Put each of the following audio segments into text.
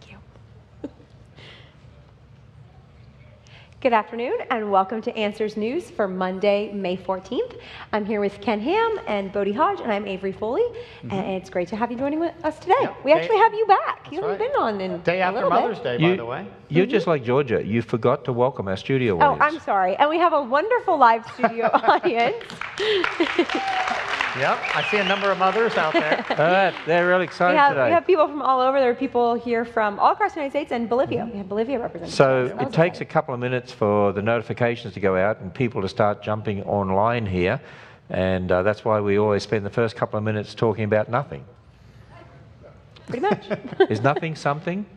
Thank you. Good afternoon and welcome to Answers News for Monday, May 14th. I'm here with Ken Ham and Bodie Hodge, and I'm Avery Foley. Mm-hmm. And it's great to have you joining with us today. Yeah, we day, actually have you back. You haven't right. been on in day after Mother's bit. Day, you, by the way. You're mm-hmm. just like Georgia. You forgot to welcome our studio audience. Oh, I'm sorry. And we have a wonderful live studio audience. Yep, I see a number of mothers out there. uh, they're really excited we have, today. We have people from all over. There are people here from all across the United States and Bolivia. Mm-hmm. We have Bolivia represented. So it takes a couple of minutes for the notifications to go out and people to start jumping online here. And uh, that's why we always spend the first couple of minutes talking about nothing. Pretty much. Is nothing something?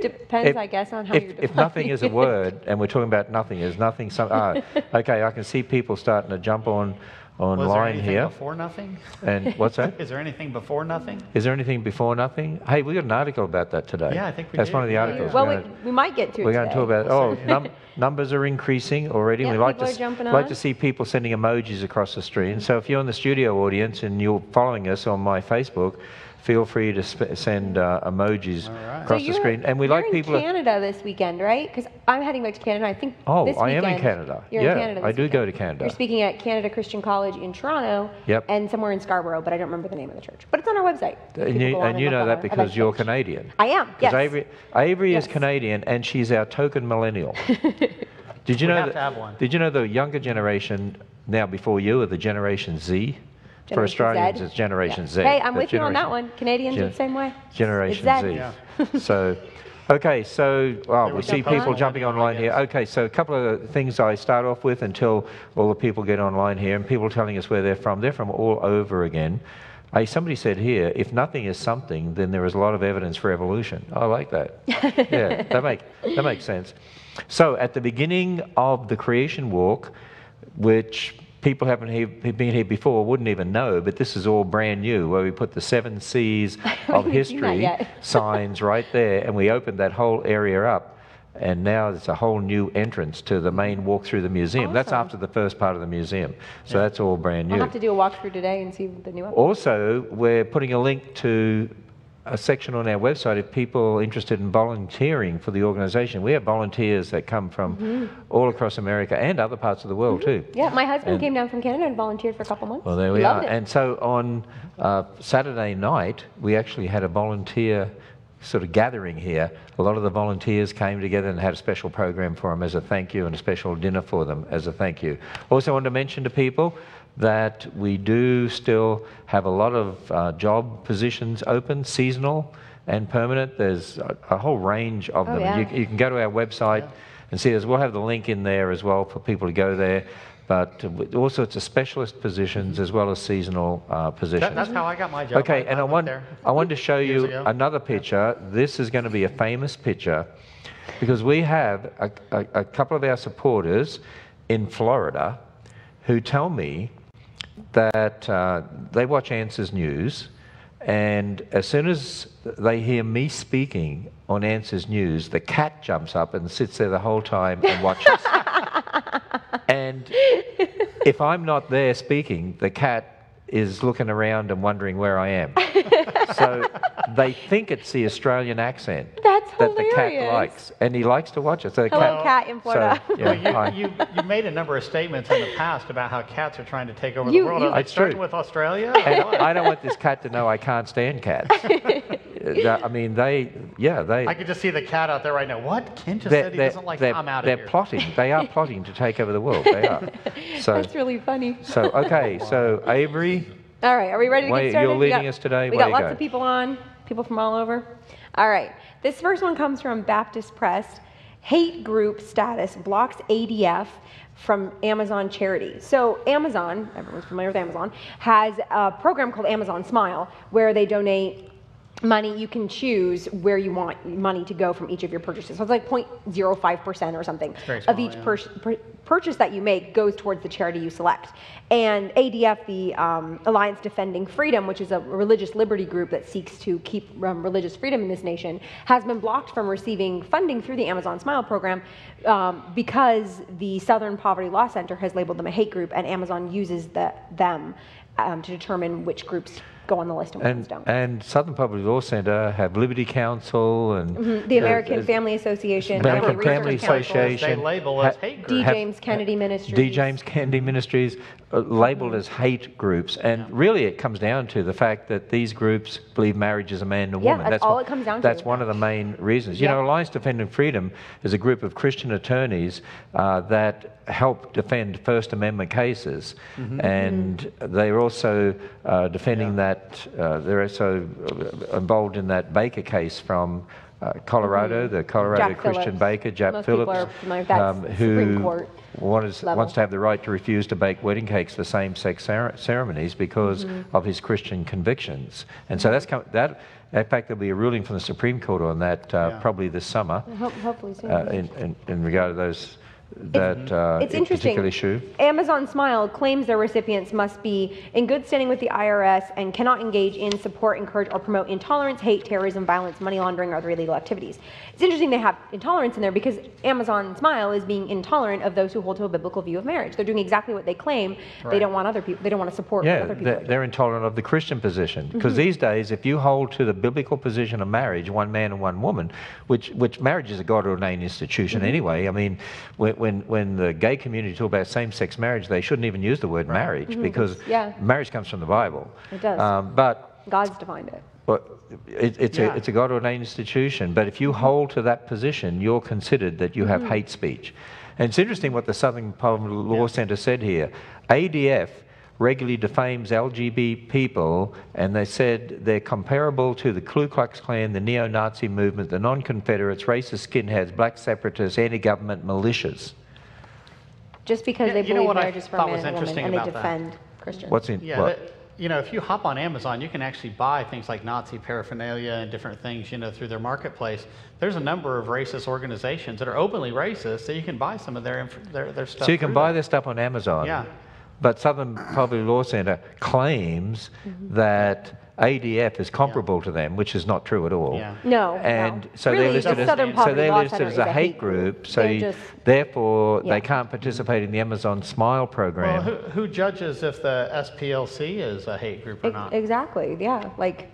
Depends, if, I guess, on how if, you're If nothing is a word, and we're talking about nothing, is nothing some? Ah, okay, I can see people starting to jump on online Was there here. Before nothing? And what's that? Is there anything before nothing? Is there anything before nothing? Hey, we got an article about that today. Yeah, I think we That's did. one of the articles. Well, we, we, might get to it. We're going to talk about. Oh, num- numbers are increasing already. Yeah, we like to like to see people sending emojis across the screen. So if you're in the studio audience and you're following us on my Facebook, feel free to sp- send uh, emojis right. across so the screen. And we like people. in Canada this weekend, right? Because I'm heading back to Canada. I think. Oh, this I am in Canada. You're yeah, in Canada. I do weekend. go to Canada. You're speaking at Canada Christian College in Toronto. Yep. And somewhere in Scarborough, but I don't remember the name of the church. But it's on our website. And you, and you know that because you're Canadian. I am. Yes. Avery, Avery yes. is Canadian, and she's our token millennial. Did you we know that, Did you know the younger generation now before you are the Generation Z? Generation For Australians, Z. it's Generation yeah. Z. Hey, I'm with you on that one. Canadians Gen- are the same way. Generation Z. Yeah. so, okay, so well, we see people jumping online here. Okay, so a couple of things I start off with until all the people get online here and people telling us where they're from. They're from all over again. Hey, somebody said here, if nothing is something, then there is a lot of evidence for evolution. I like that. yeah, that, make, that makes sense. So, at the beginning of the creation walk, which people haven't been here before wouldn't even know, but this is all brand new, where we put the seven C's of history signs right there, and we opened that whole area up. And now it's a whole new entrance to the main walk through the museum. Awesome. That's after the first part of the museum. So yeah. that's all brand new. I'll have to do a walkthrough today and see the new. Also, we're putting a link to a section on our website if people are interested in volunteering for the organization. We have volunteers that come from mm-hmm. all across America and other parts of the world mm-hmm. too. Yeah, my husband and came down from Canada and volunteered for a couple months. Well, there we are. And so on uh, Saturday night, we actually had a volunteer sort of gathering here. A lot of the volunteers came together and had a special program for them as a thank you and a special dinner for them as a thank you. Also, want to mention to people that we do still have a lot of uh, job positions open, seasonal and permanent. There's a, a whole range of oh, them. Yeah. You, you, can go to our website yeah. and see this. We'll have the link in there as well for people to go there. But uh, all sorts of specialist positions as well as seasonal uh, positions. That, that's how I got my job. Okay, I, and I, I want, I wanted to show you ago. another picture. This is going to be a famous picture because we have a, a, a couple of our supporters in Florida who tell me that uh, they watch Answers News, and as soon as they hear me speaking on Answers News, the cat jumps up and sits there the whole time and watches. and if I'm not there speaking, the cat is looking around and wondering where I am. so they think it's the Australian accent That's that the cat likes, and he likes to watch it. So the Hello, cat, cat in Florida. So, yeah, well, you, you, you, made a number of statements in the past about how cats are trying to take over you, the world. You, it's starting true. with Australia. I don't want this cat to know I can't stand cats. I mean, they, yeah, they. I could just see the cat out there right now. What? Ken just said he doesn't like they're, I'm out They're here. plotting. They are plotting to take over the world. They are. So that's really funny. So okay, so Avery. All right, are we ready to Wait, get started? You're leading got, us today. We Way got lots go. of people on, people from all over. All right, this first one comes from Baptist Press. Hate group status blocks ADF from Amazon charity. So Amazon, everyone's familiar with Amazon, has a program called Amazon Smile where they donate money, you can choose where you want money to go from each of your purchases. So it's like 0.05% or something small, of each yeah. pur- purchase that you make goes towards the charity you select. And ADF, the um, Alliance Defending Freedom, which is a religious liberty group that seeks to keep um, religious freedom in this nation, has been blocked from receiving funding through the Amazon Smile program um, because the Southern Poverty Law Center has labeled them a hate group, and Amazon uses the, them um, to determine which groups go on the list and which ones And, don't. and Southern Public Law Center have Liberty Counsel and Mhm, the American uh, Family Association, American Family Family Research Association. They label as hate D. groups. have- James Kennedy Ministries. D. James Kennedy Ministries uh, labeled as hate groups, and really it comes down to the fact that these groups believe marriage is a man and a Yeah, woman. that's all one- it comes down to. That's one of the main reasons. You Yeah. know, Alliance Defending Freedom is a group of Christian attorneys uh, that help defend First Amendment cases, Mm-hmm. and they're also uh, defending that. Uh, they're also uh, involved in that Baker case from. Uh, Colorado, the Colorado Mm-hmm. Jack Christian Phillips. Baker, Jack Most Phillips, um, who Court wants, wants to have the right to refuse to bake wedding cakes for same-sex cer- ceremonies because Mm-hmm. of his Christian convictions. And so that's come, that. In fact, there'll be a ruling from the Supreme Court on that uh, Yeah. probably this summer Ho- Hopefully soon. uh, in, in, in regard to those that uh, It's interesting. particular issue. Amazon Smile claims their recipients must be in good standing with the IRS and cannot engage in, support, encourage, or promote intolerance, hate, terrorism, violence, money laundering, or other illegal activities. It's interesting they have intolerance in there because Amazon Smile is being intolerant of those who hold to a biblical view of marriage. They're doing exactly what they claim. They don't want other people. They don't want to support Yeah, other people. they're, they're intolerant of the Christian position Mm-hmm. because these days, if you hold to the biblical position of marriage, one man and one woman, which which marriage is a God-ordained institution Mm-hmm. anyway. I mean, when when, when the gay community talk about same-sex marriage, they shouldn't even use the word marriage because Mm-hmm. Yeah. marriage comes from the Bible. It does. Um, but God's defined it. but it, it's, Yeah. a, it's a God ordained institution, but if you hold to that position, you're considered that you have hate speech. And it's interesting what the Southern Public Law Center said here. ADF regularly defames LGBT people, and they said they're comparable to the Ku Klux Klan, the neo Nazi movement, the non Confederates, racist skinheads, black separatists, anti government militias. Just because Yeah, they you know believe what I marriage is for thought man and woman interesting and they about that? defend Christians. What's in Yeah, what? but, you know, if you hop on Amazon, you can actually buy things like Nazi paraphernalia and different things, you know, through their marketplace. There's a number of racist organizations that are openly racist, so you can buy some of their their, their stuff. So you can buy there. their stuff on Amazon. Yeah. But Southern Public Law Center claims Mm-hmm. that ADF is comparable to them, which is not true at all. Yeah. No, And no. so Really, they're listed the as so they're listed as a hate group. So They're you- just- therefore Yeah. they can't participate in the Amazon Smile program. Well, who, who judges if the SPLC is a hate group or Ex- not? Exactly. Yeah. Like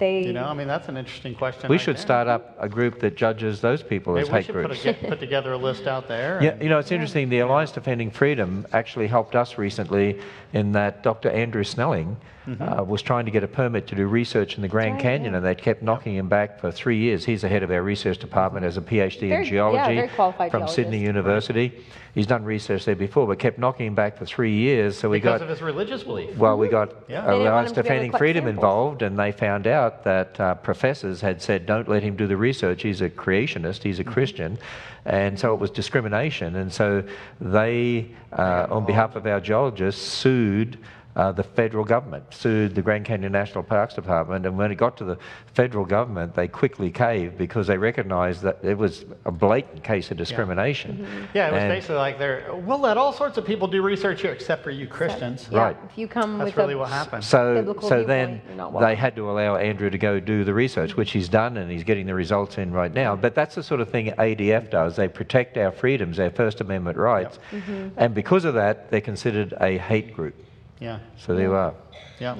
they. You know, I mean, that's an interesting question. we right should there. start up a group that judges those people Maybe as we hate should put, groups. a, get, put together a list out there. Yeah, you know, it's interesting. The Alliance Defending Freedom actually helped us recently in that Dr. Andrew Snelling uh, was trying to get a permit to do research in the Grand right, Canyon, yeah. and they kept knocking him back for three years. He's the head of our research department as a PhD Very- in yeah, geology very qualified from geologist. Sydney University. He's done research there before, but kept knocking him back for three years. So we because got of his religious belief. well, we got Yeah. They didn't want Alliance him to be able to Defending Freedom samples. involved, and they found out that uh, professors had said, don't let him do the research. He's a creationist, he's a Mm-hmm. Christian. And so it was discrimination. And so they, uh, on behalf of our geologists, sued. Uh, the federal government sued the Grand Canyon National Parks Department, and when it got to the federal government, they quickly caved because they recognized that it was a blatant case of discrimination. Mm-hmm. Yeah, it was And- basically like they're, we'll let all sorts of people do research here except for you Christians. Yeah, Right. If you come That's with really a, what happened. So, so then they had to allow Andrew to go do the research, which he's done, and he's getting the results in right now. But that's the sort of thing ADF does. They protect our freedoms, our First Amendment rights, Mm-hmm. and because of that, they're considered a hate group. Yeah, So there you are. yeah.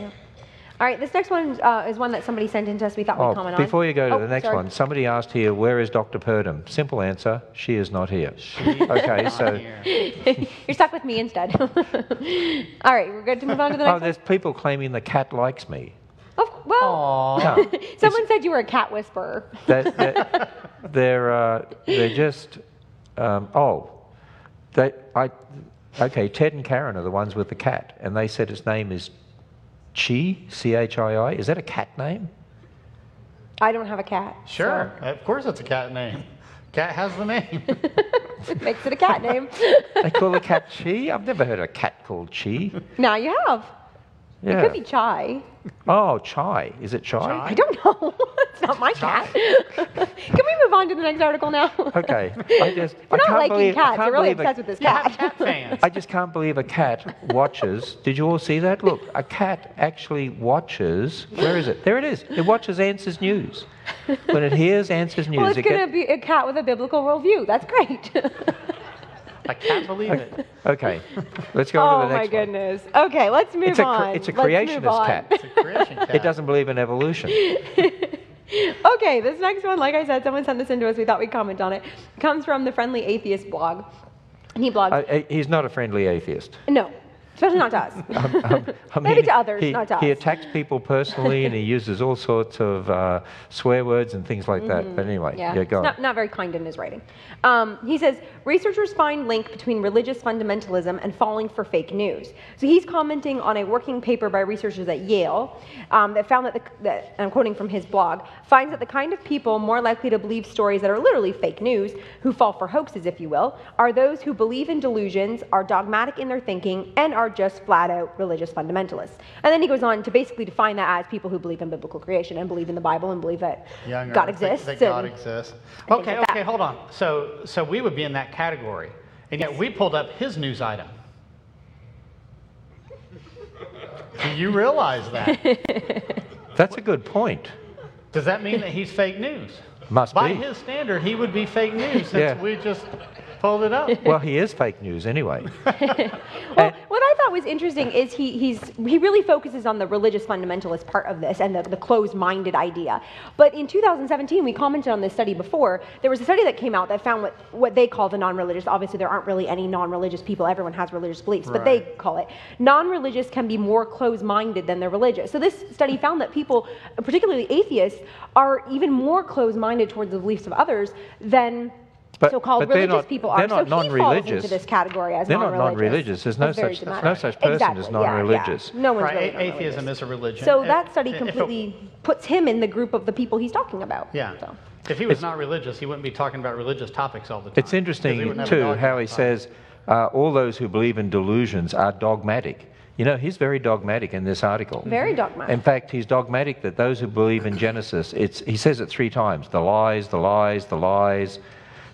All right, this next one uh, is one that somebody sent in to us. We thought we'd Oh, comment on. before you go to Oh, the next sorry. one, somebody asked here, where is Dr. Purdom? Simple answer, she is not here. okay, so. Here. You're stuck with me instead. All right, we're good to move on to the Oh, next one. Oh, there's people claiming the cat likes me. Oh, well, No, someone said you were a cat whisperer. that, that- they're uh, they're just um, oh they I okay Ted and Karen are the ones with the cat and they said its name is Chi C H I I is that a cat name I don't have a cat. Sure, of course it's a cat name. Cat has the name. makes it a cat name. they call the cat Chi I've never heard a cat called Chi now you have. Yeah It could be Chai. oh Chai is it Chai, Chai? I don't know. it's not my cat. Can we move on to the next article now? okay I just We're I not can't liking believe I cats. We're really believe a- obsessed with this cat. cat fans. I just can't believe a cat watches. Did you all see that? Look, a cat actually watches. Where is it? There it is. It watches Answers News. When it hears Answers News, well, it's it going to be a cat with a biblical worldview. That's great. I can't believe it. Okay, let's go on Oh to the my next one. Oh my goodness. Okay, let's move It's a, cre- on. it's a Let's move creationist on. cat. It's a creation cat. It doesn't believe in evolution. Okay, this next one, like I said, someone sent this in to us. We thought we'd comment on it. Comes from the Friendly Atheist blog. And he blogs. Uh, he's not a friendly atheist. no, especially not to us. I Maybe to others, he, not to He us. attacks people personally and he uses all sorts of uh, swear words and things like that. But anyway, Yeah, yeah, go on. not, not very kind in his writing. Um, he says researchers find link between religious fundamentalism and falling for fake news. So he's commenting on a working paper by researchers at Yale um, that found that, the, that, and I'm quoting from his blog, finds that the kind of people more likely to believe stories that are literally fake news, who fall for hoaxes, if you will, are those who believe in delusions, are dogmatic in their thinking, and are just flat out religious fundamentalists. And then he goes on to basically define that as people who believe in biblical creation and believe in the Bible and believe that Young God Earth, that- exists. That, God exists. Okay, like okay, hold on. So, so we would be in that category, and yet we pulled up his news item. Do you realize that? That's a good point. Does that mean that he's fake news? Must By be. his standard, he would be fake news since Yeah. we just pulled it up. Well, he is fake news anyway. Well, what I thought was interesting is he, he's, he really focuses on the religious fundamentalist part of this and the, the closed minded idea. But in 2017, we commented on this study before. There was a study that came out that found what, what they call the non religious. Obviously, there aren't really any non religious people. Everyone has religious beliefs, but they call it non religious can be more closed minded than they're religious. So this study found that people, particularly atheists, are even more closed minded towards the beliefs of others than. But- so-called but religious not- people they're are. not so he falls into this category as They're non-religious. non-religious. There's no such- dramatic. no such person as Exactly, yeah, yeah. non-religious. No one's Right, really a- atheism non-religious. is a religion. So If- that study if it- completely puts him in the group of the people he's talking about. Yeah. So. If he was not religious, he wouldn't be talking about religious topics all the time. It's interesting, wouldn't have a too, how he says uh, all those who believe in delusions are dogmatic. You know, he's very dogmatic in this article. Very dogmatic. In fact, he's dogmatic that those who believe in Genesis, it's, he says it three times the lies, the lies, the lies.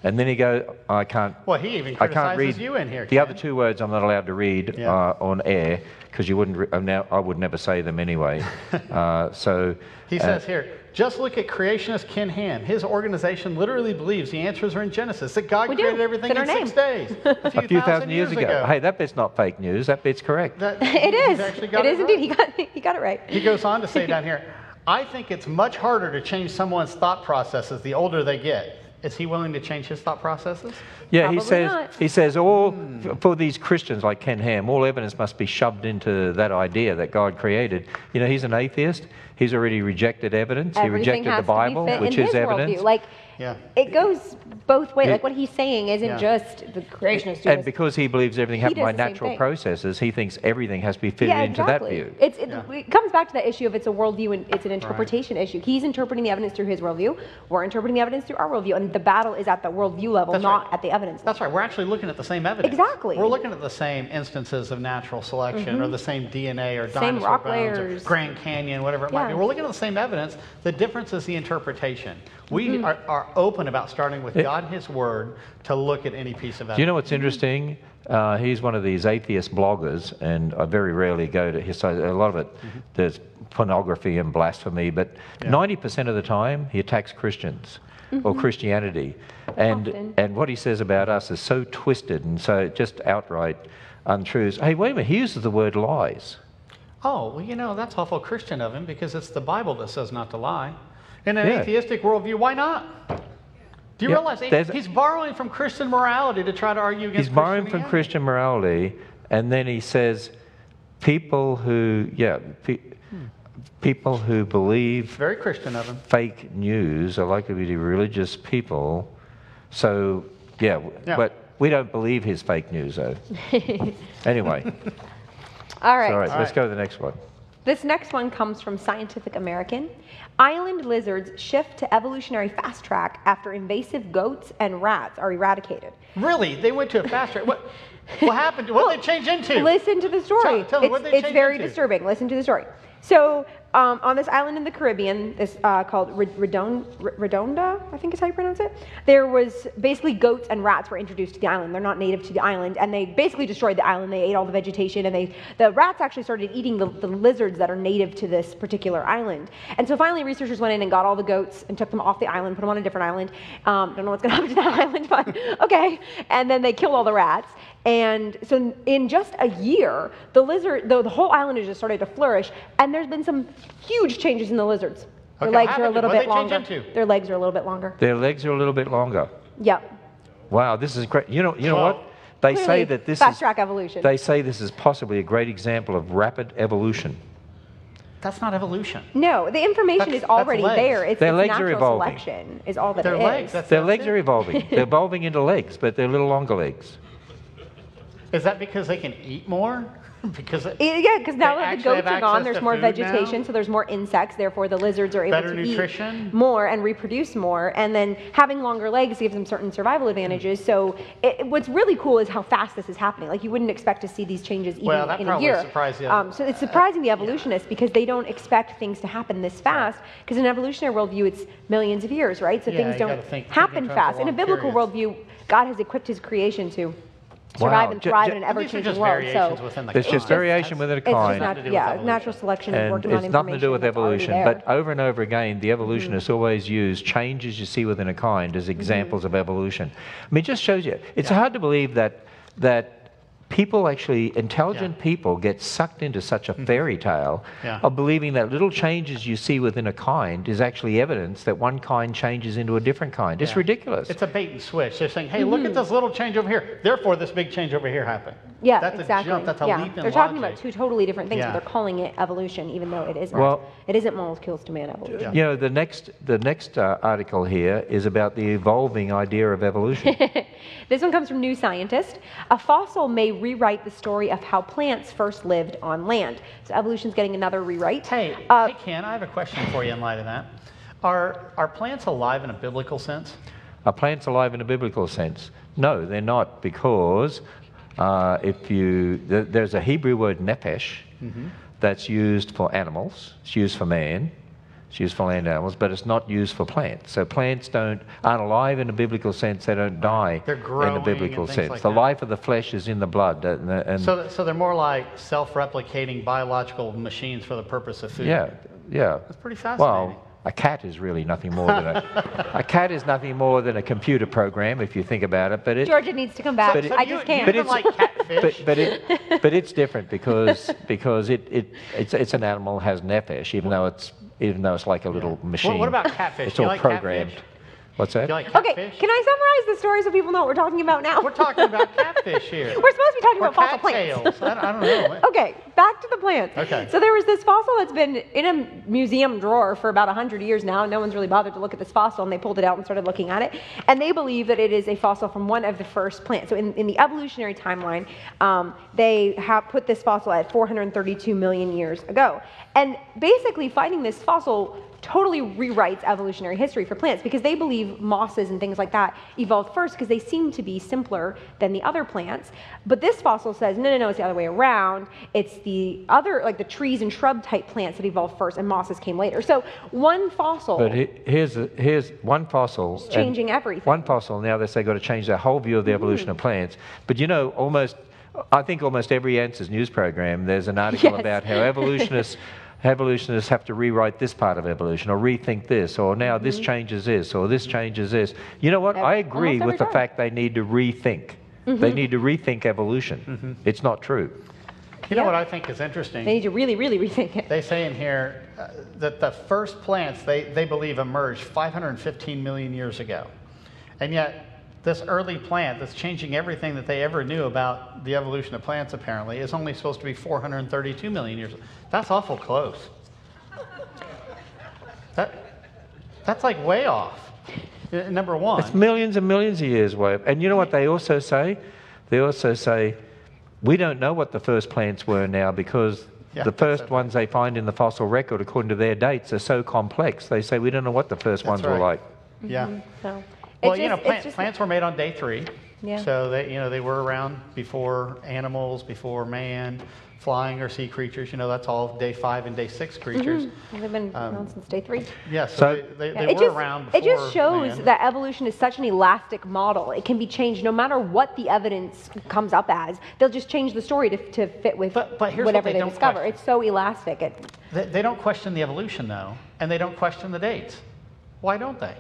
And then he goes, I can't. Well, he even I can't read criticizes you in here, The other two words I'm not allowed to read Yeah. uh, on air because you wouldn't. Re- uh, now I would never say them anyway. uh, so He uh, says here, just look at creationist Ken Ham. His organization literally believes the answers are in Genesis, that God We do. created everything in in six days, a few, a few thousand years ago. Hey, that bit's not fake news. That bit's correct. That- It he's is. actually got It is right. indeed. He got, he got it right. He goes on to say down here, I think it's much harder to change someone's thought processes the older they get. Is he willing to change his thought processes? Yeah, he says not. he says all hmm. for these Christians like Ken Ham, all evidence must be shoved into that idea that God created. You know, he's an atheist. He's already rejected evidence. Everything he rejected the Bible, which is evidence. worldview. Like, Yeah. it goes both ways. Yeah. Like what he's saying isn't Yeah. just the creationist view. and because he believes everything He happened by natural processes, he thinks everything has to be fitted yeah, into exactly. that view. It's, it, Yeah. it comes back to that issue of it's a worldview and it's an interpretation issue. He's interpreting the evidence through his worldview. We're interpreting the evidence through our worldview, and the battle is at the worldview level, That's not right. at the evidence. That's right. We're actually looking at the same evidence. Exactly. We're looking at the same instances of natural selection or the same DNA or Same dinosaur rock bones layers. or Grand Canyon, whatever it might be. We're looking at the same evidence. The difference is the interpretation. We Mm-hmm. are, are open about starting with God and His Word to look at any piece of evidence. Do you know what's interesting? Uh, he's one of these atheist bloggers, and I very rarely go to his site. A lot of it, Mm-hmm. there's pornography and blasphemy, but 90% of the time, he attacks Christians or Christianity. And, Mm-hmm. Often. and what he says about us is so twisted and so just outright untruths. Hey, wait a minute, he uses the word lies. Oh, well, you know, that's awful Christian of him because it's the Bible that says not to lie. In an Yeah. atheistic worldview, why not? Do you Yeah, realize he- he's borrowing from Christian morality to try to argue against He's borrowing from Christian morality, and then he says, people who, yeah, pe- people who believe Very Christian of him. fake news are likely to be religious people. So, yeah, Yeah. but we don't believe his fake news, though. anyway, All right. all right, let's right. go to the next one. This next one comes from Scientific American. Island lizards shift to evolutionary fast track after invasive goats and rats are eradicated. Really? They went to a fast track. What, what happened? What did they change into? Listen to the story. Tell- tell me, it's what'd they it's very into? disturbing. Listen to the story. So, um, on this island in the Caribbean, this uh, called Red- Redon- Re- Redonda, I think is how you pronounce it. There was basically goats and rats were introduced to the island. They're not native to the island, and they basically destroyed the island. They ate all the vegetation, and they the rats actually started eating the, the lizards that are native to this particular island. And so finally, researchers went in and got all the goats and took them off the island, put them on a different island. Um, don't know what's going to happen to that island, but okay. And then they killed all the rats. And so in just a year, the lizard, the, the whole island has just started to flourish, and there's been some huge changes in the lizards. Their Okay, legs are a little what'd bit they change longer. into? Their legs are a little bit longer. Their legs are a little bit longer. Yep. Wow, this is great. You know, you know Well, what? They Clearly, say that this fast is track evolution. They say this is possibly a great example of rapid evolution. That's not evolution. No, the information That's- is already there. It's, Their it's legs are natural evolving. selection is all that Their it is. legs. That's, Their that's legs it. are evolving. They're evolving into legs, but they're little longer legs. Is that because they can eat more? because it, Eh, Yeah, because now that the goats are gone, there's more food now? vegetation, so there's more insects. Therefore, the lizards are able Better to nutrition? eat more and reproduce more. And then having longer legs gives them certain survival advantages. So it, what's really cool is how fast this is happening. Like you wouldn't expect to see these changes even Well, that in a year. um, so it's surprising the evolutionists because they don't expect things to happen this fast. Because in an evolutionary worldview, it's millions of years, right? So Yeah, things don't happen fast. In a biblical periods. worldview, God has equipped His creation to survive Wow. and thrive ju- in an ever-changing world. So within the There's just variation within a it's kind. not, Nothing to do with yeah, evolution. natural selection is And working on it's nothing to do with information that's already evolution. But over and over again, the evolutionists mm-hmm. always use changes you see within a kind as mm-hmm. examples of evolution. I mean, it just shows you. It's Yeah. hard to believe that that people actually, intelligent Yeah. people, get sucked into such a hmm. fairy tale Yeah. of believing that little changes you see within a kind is actually evidence that one kind changes into a different kind. It's Yeah. ridiculous. It's a bait and switch. They're saying, hey, mm-hmm. look at this little change over here. Therefore, this big change over here happened. Yeah, That's exactly. a jump. That's a yeah. leap in They're talking about two totally different things, Yeah. but they're calling it evolution, even though it isn't. Well- it isn't molecules to man evolution. you know, the next the next uh, article here is about the evolving idea of evolution. This one comes from New Scientist. A fossil may rewrite the story of how plants first lived on land. So evolution's getting another rewrite. Hey, Uh, hey, Ken, I have a question for you in light of that. Are, are plants alive in a biblical sense? Are plants alive in a biblical sense? No, they're not, because uh, if you th- there's a Hebrew word nephesh that's used for animals. It's used for man. It's used for land animals, but it's not used for plants. So plants don't aren't alive in a biblical sense. They don't die in a biblical sense. like the that. life of the flesh is in the blood, uh, and, and So, so they're more like self-replicating biological machines for the purpose of food. yeah, yeah. That's pretty fascinating. Well, a cat is really nothing more than a a cat is nothing more than a computer program if you think about it. But it Georgia needs to come back. But it- I you, just you can't. But even it's- like catfish. but, but it but it's different because because it, it it's it's an animal has nephesh even though it's even though it's like a little machine. Well, what about catfish? It's Do you all like programmed. catfish? What's that? You like okay, can I summarize the story so people know what we're talking about now? We're talking about catfish here. We're supposed to be talking or about fossil plants. cattails. I, don't- I don't know. Okay, back to the plants. Okay. So there was this fossil that's been in a museum drawer for about 100 years now. No one's really bothered to look at this fossil, and they pulled it out and started looking at it. And they believe that it is a fossil from one of the first plants. So in, in the evolutionary timeline, um, they have put this fossil at 432 million years ago. And basically, finding this fossil totally rewrites evolutionary history for plants because they believe mosses and things like that evolved first because they seem to be simpler than the other plants. But this fossil says, no, no, no, it's the other way around. It's the other, like the trees and shrub type plants that evolved first and mosses came later. So one fossil. But here's here's one fossil. changing everything. One fossil. Now they say got to change their whole view of the mm-hmm. evolution of plants. But you know, almost, I think almost every Answers news program, there's an article Yes. about how evolutionists. Evolutionists have to rewrite this part of evolution, or rethink this, or now this mm-hmm. changes this, or this changes this. You know what? Ev- I agree almost every with the fact they need to rethink. They mm-hmm. need to rethink evolution. Mm-hmm. It's not true. You know what I think is interesting? they need to really, really rethink it. They say in here uh, that the first plants they, they believe emerged 515 million years ago. And yet, this early plant that's changing everything that they ever knew about the evolution of plants, apparently, is only supposed to be 432 million years. old. That's awful close. That, that's like way off. Uh, Number one. It's millions and millions of years away. And you know what they also say? They also say, we don't know what the first plants were now because Yeah, the first ones they find in the fossil record, according to their dates, are so complex. They say we don't know what the first That's ones were right. like. yeah. So Well, it's you know, plant, just- plants were made on day three. Yeah. So they, you know, they were around before animals, before man, flying or sea creatures. You know, that's all day five and day six mm-hmm. creatures. They've been um, around since day three. Yes, so, So- they, they, Yeah, they it were just, around before it just shows man. that evolution is such an elastic model. It can be changed no matter what the evidence comes up as. They'll just change the story to, to fit with But- but here's what whatever they they, discover. question. It's so elastic. It, They, they don't question the evolution, though, and they don't question the dates. Why don't they?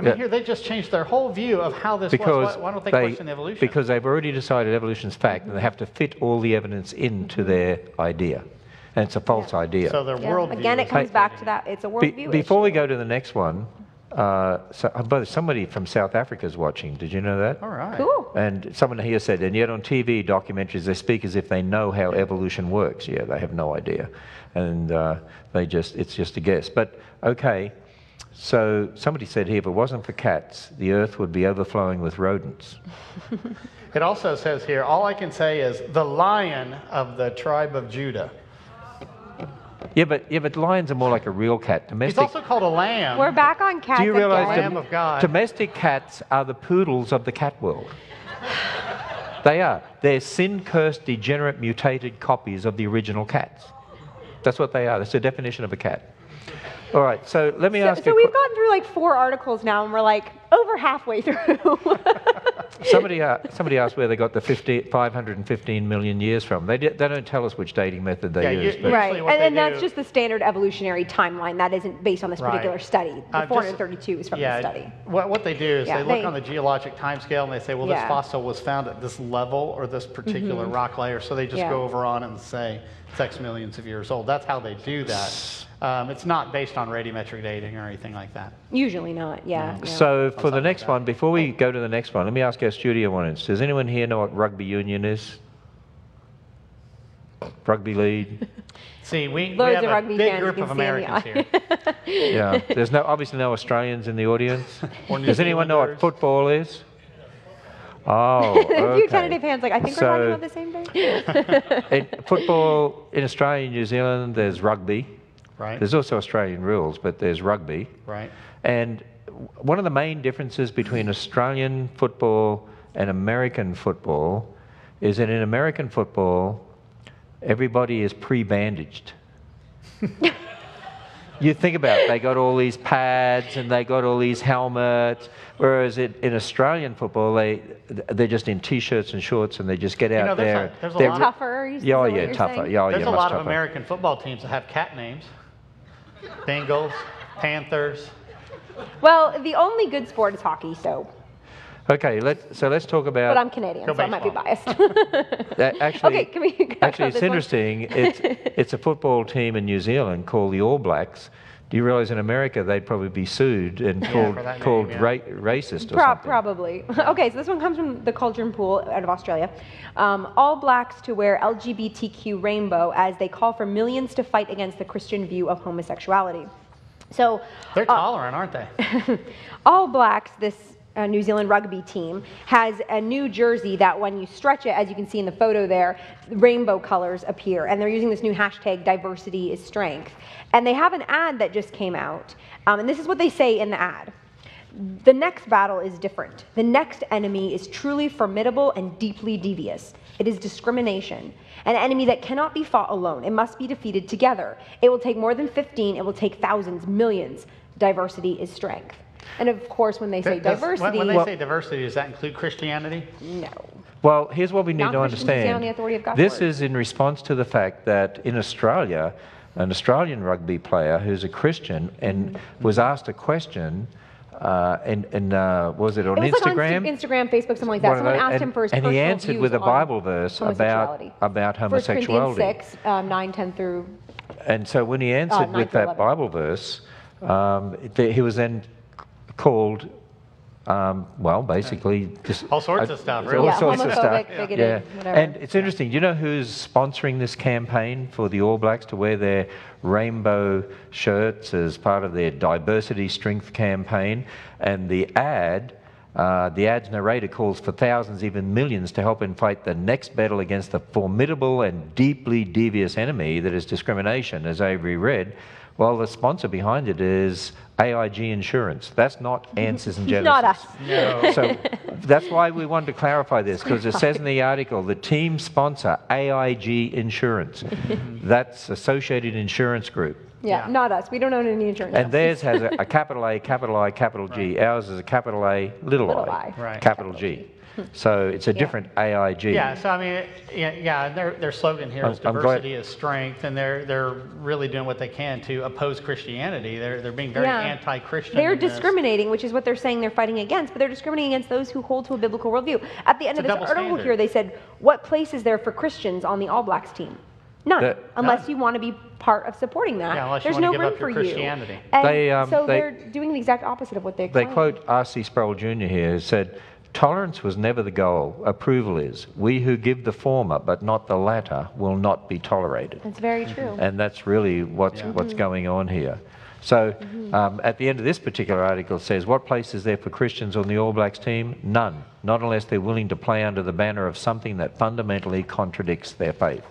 I mean, Yeah. here they just changed their whole view of how this because was. Why, why don't they, they question evolution? because they've already decided evolution's fact, and they have to fit all the evidence into their idea, and it's a false idea. so their yeah. worldview. Again, it comes back to that. It's a Be- worldview before we go to the next one, uh, so, uh, but somebody from South Africa is watching. Did you know that? All right. Cool. And someone here said, and yet on TV documentaries, they speak as if they know how evolution works. Yeah, they have no idea. And uh, they just, it's just a guess. But okay, so somebody said here, if it wasn't for cats, the earth would be overflowing with rodents. It also says here, all I can say is the lion of the tribe of Judah. Yeah, but, yeah, but lions are more like a real cat. He's Domestic, also called a lamb. We're back on cats do you realize again. Lamb of God. domestic cats are the poodles of the cat world? They are. They're sin cursed, degenerate, mutated copies of the original cats. That's what they are. That's the definition of a cat. All right, so let me So, ask so you. a we've que- gotten through like four articles now, and we're like over halfway through. somebody, uh, somebody asked where they got the 50, 515 million years from. They, di- they don't tell us which dating method they Yeah, use. you- right, and, and that's just the standard evolutionary timeline. That isn't based on this Right. particular study. The Uh, just- 432 is from yeah, the study. What, what they do is Yeah, they look they- on the geologic time scale and they say, well, this fossil was found at this level or this particular rock layer. So they just Yeah. go over on it and say it's X millions of years old. That's how they do that. Um, it's not based on radiometric dating or anything like that. Usually not. Yeah. yeah. So for the next one, before we go to the next one, let me ask our studio audience. Does anyone here know what rugby union is? Rugby league? See, we, we have of a big fans group of can see in the Americans here. Yeah. There's no obviously no Australians in the audience. Does anyone know what football is? Oh, a few okay. tentative hands, like I think So- we're talking about the same thing. In football in Australia and New Zealand, there's rugby. Right, There's also Australian rules, but there's rugby. right. And one of the main differences between Australian football and American football is that in American football, everybody is pre bandaged. you think about it, they got all these pads and they got all these helmets, whereas it, in Australian football, they, they're just in t shirts and shorts and they just get out know, there's there. a- there's a They're- lot Tougher. is Yeah, oh, that yeah, you're tougher. Yeah, oh, There's yeah, a much lot of. American football teams that have cat names. Bengals, Panthers. Well, the only good sport is hockey, so. Okay, let, so let's talk about. But I'm Canadian, Go so I might be biased. That actually, Okay, can we actually, it's this one? interesting. It's it's a football team in New Zealand called the All Blacks. Do you realize in America they'd probably be sued and called for that name, yeah. ra- racist or Pro- something? probably. okay, so this one comes from the Caldron Pool out of Australia. Um, all blacks to wear LGBTQ rainbow as they call for millions to fight against the Christian view of homosexuality. So, They're uh, tolerant, aren't they? All Blacks, this uh, New Zealand rugby team, has a new jersey that when you stretch it, as you can see in the photo there, rainbow colors appear. And they're using this new hashtag, diversity is strength. And they have an ad that just came out. Um, and this is what they say in the ad. The next battle is different. The next enemy is truly formidable and deeply devious. It is discrimination, an enemy that cannot be fought alone. It must be defeated together. It will take more than 15, it will take thousands, millions. Diversity is strength. And of course, when they say Does- diversity, When, when they Well- say diversity, does that include Christianity? no. Well, here's what we need to Non-Christians stand understand. on the authority of God's this word. is in response to the fact that in Australia, an Australian rugby player who's a Christian and Mm-hmm. was asked a question, uh, and, and uh, was it on It was Instagram? like on Insta- Instagram, Facebook, something like that. One of Someone those- asked and, him for his and he personal answered views with a on Bible verse about homosexuality. about 1 Corinthians homosexuality. 6, um, 9, 10 through And so when he answered nine with to that 11. Bible verse, um, th- he was then called, um, well, basically just All sorts of stuff, all. Yeah, sorts of stuff. bigoted, yeah. whatever. And it's interesting. Do you know who's sponsoring this campaign for the All Blacks to wear their rainbow shirts as part of their diversity strength campaign? And the ad. Uh, the ad's narrator calls for thousands, even millions, to help in fight the next battle against the formidable and deeply devious enemy that is discrimination, as Avery read. Well, the sponsor behind it is AIG Insurance. That's not Answers in Genesis. Not us. No. So that's why we wanted to clarify this because it says in the article the team sponsor AIG Insurance. That's Associated Insurance Group. Yeah, Yeah. not us. We don't own any insurance. And theirs has a, a capital A, capital I, capital G. Ours is a capital A, little, Little I, i. Right. capital G. So it's a different AIG. Yeah, so I mean, yeah, yeah, their, their slogan here is I'm- I'm diversity is strength, and they're, they're really doing what they can to oppose Christianity. They're, they're being very Yeah. anti-Christian. They're in this. discriminating, which is what they're saying they're fighting against, but they're discriminating against those who hold to a biblical worldview. At the end It's of a this double article standard. here, they said, What place is there for Christians on the All Blacks team? None, The- unless None. you want to be part of supporting that. Yeah, unless you There's wanna no give room up your for Christianity. you. And They, um, so they- they, are doing the exact opposite of what they They claim. quote R.C. Sproul Jr. here, who said, Tolerance was never the goal, approval is. We who give the former but not the latter will not be tolerated. That's very true. And that's really what's, Yeah. what's going on here. So um, at the end of this particular article it says, what place is there for Christians on the All Blacks team? None, not unless they're willing to play under the banner of something that fundamentally contradicts their faith.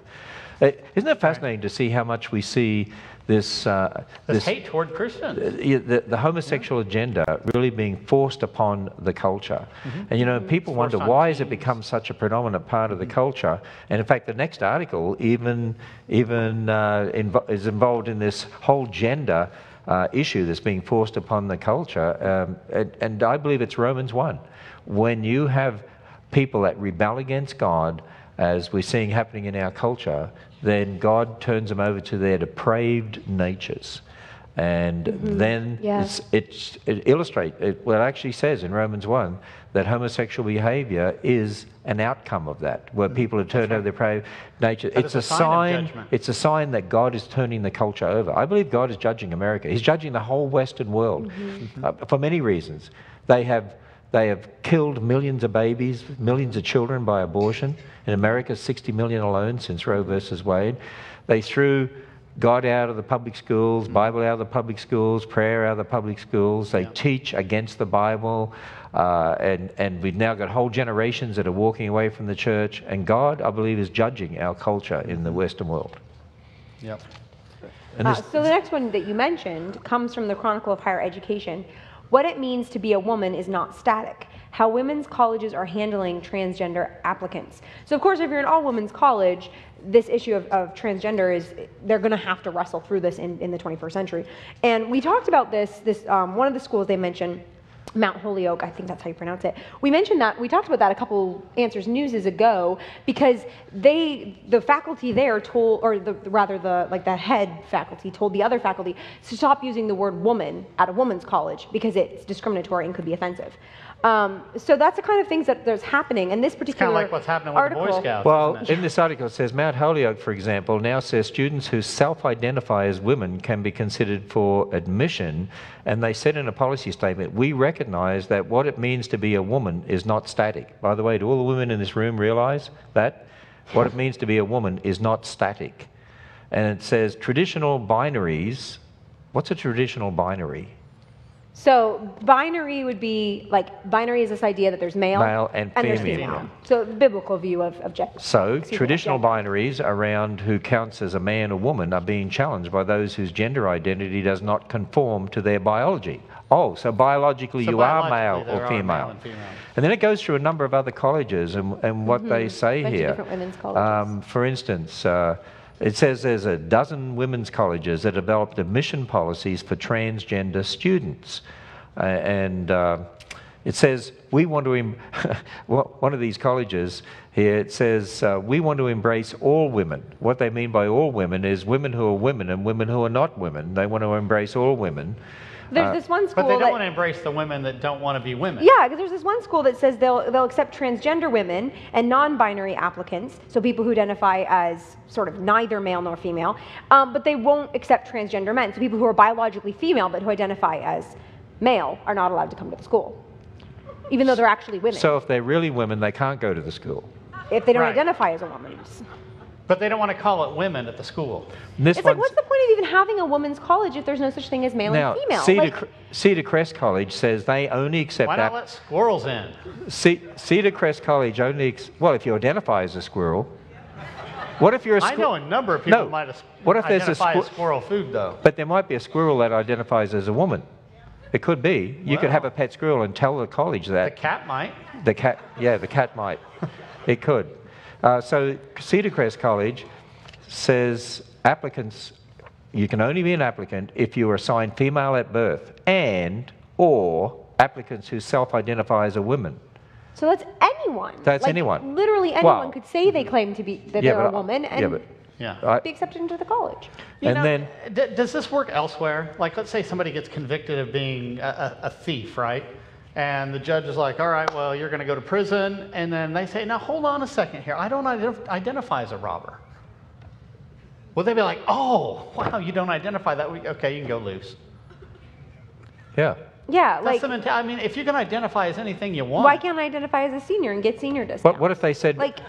Uh, Isn't it fascinating to see how much we see this, uh, This hate toward Christians. yeah, the, the homosexual agenda really being forced upon the culture. And you know, people Forced wonder on why has it become such a predominant part of the culture? And in fact, the next article even, even uh, invo- is involved in this whole gender uh, issue that's being forced upon the culture. Um, and, and I believe it's Romans 1. When you have people that rebel against God, as we're seeing happening in our culture, then God turns them over to their depraved natures. And then Yeah. it's, it's, it illustrates, it, well, it actually says in Romans 1 that homosexual behavior is an outcome of that, where people are turned over their depraved nature. But It's, a sign sign, it's a sign that God is turning the culture over. I believe God is judging America. He's judging the whole Western world uh, for many reasons. They have, they have killed millions of babies, millions of children by abortion. In America, 60 million alone since Roe versus Wade. They threw God out of the public schools, Bible out of the public schools, prayer out of the public schools. They Yeah. teach against the Bible. Uh, and, and we've now got whole generations that are walking away from the church. And God, I believe, is judging our culture in the Western world. Yep. And Uh, so the next one that you mentioned comes from the Chronicle of Higher Education. What it means to be a woman is not static. How women's colleges are handling transgender applicants. So of course, if you're an all-women's college, this issue of, of transgender is they're going to have to wrestle through this in, in the 21st century. And we talked about this. This um, one of the schools they mentioned. Mount Holyoke, I think that's how you pronounce it. We mentioned that we talked about that a couple answers newses ago because they the faculty there told or the rather the like the head faculty told the other faculty to stop using the word woman at a woman's college because it's discriminatory and could be offensive. Um, so that's the kind of things that there's happening and this Kind particular of like what's happening with article, the Boy Scouts. Well, isn't it? in this article, it says Mount Holyoke, for example, now says students who self identify as women can be considered for admission. And they said in a policy statement, we recognize that what it means to be a woman is not static. By the way, do all the women in this room realize that? What it means to be a woman is not static. And it says traditional binaries. What's a traditional binary? So binary would be like binary is this idea that there's male, Male and there's female. female. So the biblical view of, of gender. So, Excuse me, traditional binaries around who counts as a man or woman are being challenged by those whose gender identity does not conform to their biology. Oh, so biologically So you are male there or are male female. and female. And then it goes through a number of other colleges and, and what they say Mm-hmm. Bunch of here. different women's colleges. Um, for instance, uh, it says there's a dozen women's colleges that developed admission policies for transgender students. Uh, and uh, it says, we want to, one of these colleges here, it says, uh, we want to embrace all women. What they mean by all women is women who are women and women who are not women. They want to embrace all women. There's this one school But they don't want to embrace the women that don't want to be women. Yeah, because there's this one school that says they'll they'll accept transgender women and non-binary applicants, so people who identify as sort of neither male nor female, um, but they won't accept transgender men, so people who are biologically female but who identify as male are not allowed to come to the school, even though they're actually women. So if they're really women, they can't go to the school. if they don't Right. identify as a woman, But they don't want to call it women at the school. This it's like what's the point of even having a women's college if there's no such thing as male now, and female? Cedar, Like, Cedar Crest College says they only accept Why not let squirrels in? Ce- Cedar Crest College only, ex- well, if you identify as a squirrel, What if you're a a I squir- know a number of people No. might as- What if there's a identify as squir- squirrel food, though. But there might be a squirrel that identifies as a woman. It could be. You could have a pet squirrel and tell the college that. The cat might. The cat, yeah, the cat might. it could. Uh, so Cedar Crest College says applicants, you can only be an applicant if you are assigned female at birth and or applicants who self-identify as a woman. So that's anyone. That's Like, anyone. Literally anyone Well- could say they claim to be that Yeah, they're a but I- woman yeah, and but- Yeah. Be accepted into the college. You and know, then d- does this work elsewhere? Like, let's say somebody gets convicted of being a, a, a thief, right? And the judge is like, all right, well, you're going to go to prison. And then they say, now hold on a second here. I don't ident- identify as a robber. Will they'd be like, oh, wow, you don't identify that? We- Okay, you can go loose. yeah. Yeah, That's like the mentality. I mean, if you can identify as anything you want. why can't I identify as a senior and get senior discount? What, what if they said, like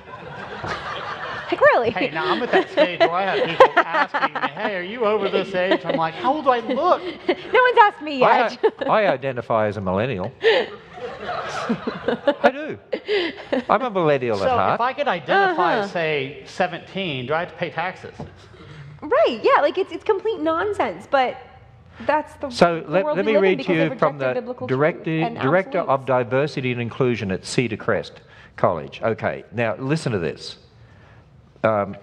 like really? Hey, now I'm at that stage where I have people asking me, hey, are you over this age? I'm like, how old do I look? no one's asked me yet. I identify as a millennial. I do. I'm a millennial So at heart. So if I could identify Uh-huh. as, say, 17, do I have to pay taxes? right, yeah, like it's it's complete nonsense, but that's the So the let, world let we me live in read to because you they've from rejected the biblical truth director, and director of. Diversity and Inclusion at Cedar Crest College. Okay, now listen to this. Um,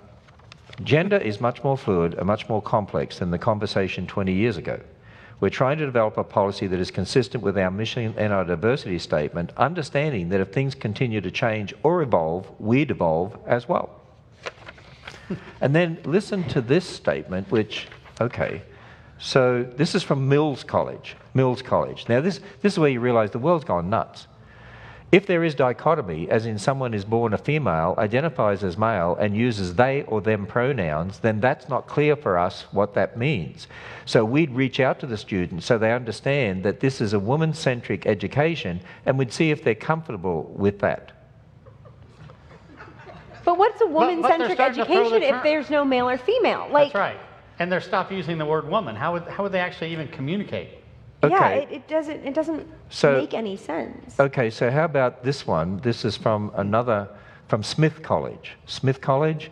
gender is much more fluid and much more complex than the conversation 20 years ago. We're trying to develop a policy that is consistent with our mission and our diversity statement, understanding that if things continue to change or evolve, we'd evolve as well. And then listen to this statement, which, okay, so this is from Mills College. Mills College. Now, this, this is where you realize the world's gone nuts. If there is dichotomy, as in someone is born a female, identifies as male, and uses they or them pronouns, then that's not clear for us what that means. So we'd reach out to the students so they understand that this is a woman centric education, and we'd see if they're comfortable with that. But what's a woman-centric starting the education if there's no male or female? Like, That's right. And they're stopped using the word woman. How would, how would they actually even communicate? Yeah, it, it doesn't it doesn't So- make any sense. Okay, so how about this one? This is from another, from Smith College. Smith College,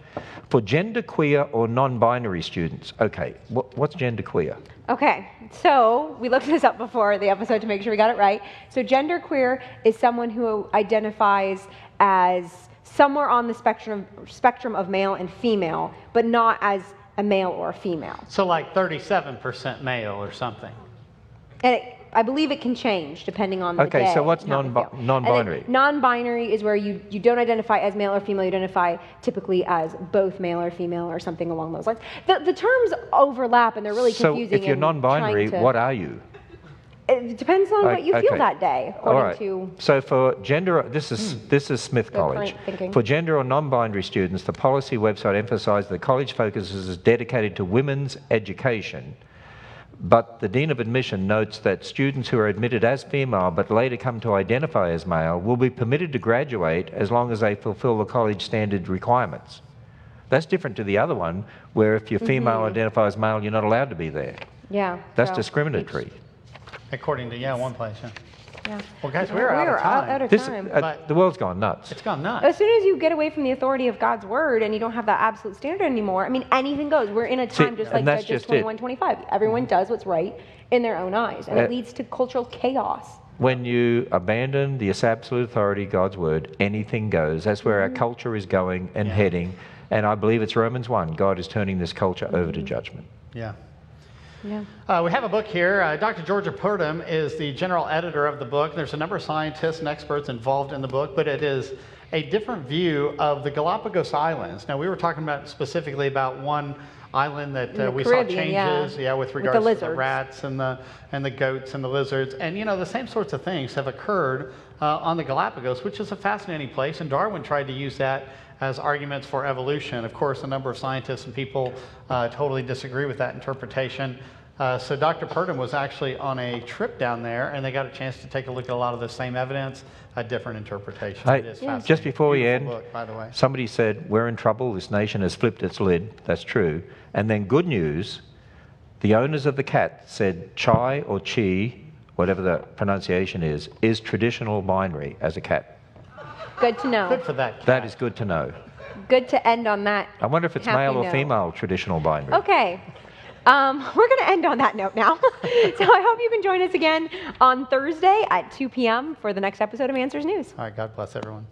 for genderqueer or non binary students. Okay, what, what's genderqueer? Okay, so we looked this up before the episode to make sure we got it right. So, genderqueer is someone who identifies as somewhere on the spectrum spectrum of male and female, but not as a male or a female. So, like 37% male or something. And it, I believe it can change depending on the Okay, day. so what's and how they non-bi- feel. And non-binary? Non-binary is where you, you don't identify as male or female. You identify typically as both male or female or something along those lines. The, the terms overlap and they're really So confusing. if you're non binary, to- what are you? It depends on what you Okay. feel that day, All right. to. So for gender, this is hmm. this is Smith College. For gender or non-binary students, the policy website emphasised the college focuses is dedicated to women's education. But the Dean of Admission notes that students who are admitted as female but later come to identify as male will be permitted to graduate as long as they fulfill the college standard requirements. That's different to the other one, where if you're female mm-hmm. identify as male, you're not allowed to be there. Yeah. That's so- discriminatory. According to, yeah, one place, yeah. Yeah. Well, guys, we're out We're of out, time. out of This, time. uh, the world's gone nuts. It's gone nuts. as soon as you get away from the authority of God's word and you don't have that absolute standard anymore, I mean, anything goes. We're in a See, time just like that's Judges just it. 21, 25. Everyone does what's right in their own eyes, and Uh, it leads to cultural chaos. When you abandon the absolute authority, God's word, anything goes. That's where our culture is going and Yeah. heading. And I believe it's Romans 1. God is turning this culture over to judgment. Yeah. Yeah. Uh, we have a book here. Uh, Dr. Georgia Purdom is the general editor of the book. There's a number of scientists and experts involved in the book, but it is a different view of the Galapagos Islands. Now, we were talking about specifically about one island that uh, we Caribbean, saw changes, yeah, with With the regards to the rats and the and the goats and the lizards. And you know, the same sorts of things have occurred uh, on the Galapagos, which is a fascinating place. And Darwin tried to use that as arguments for evolution. Of course, a number of scientists and people uh, totally disagree with that interpretation. Uh, so Dr. Purdom was actually on a trip down there, and they got a chance to take a look at a lot of the same evidence, a different interpretation. Hey, it is Yeah. just before we end, book, by the way. somebody said, We're in trouble. This nation has flipped its lid. That's true. And then, good news the owners of the cat said chai or chi, whatever the pronunciation is, is traditional binary as a cat. Good to know. Good for that. That cat. is good to know. good to end on that. I wonder if it's male or note. female traditional binary. Okay. Um, we're going to end on that note now. so I hope you can join us again on Thursday at 2 p.m. for the next episode of Answers News. All right, God bless everyone.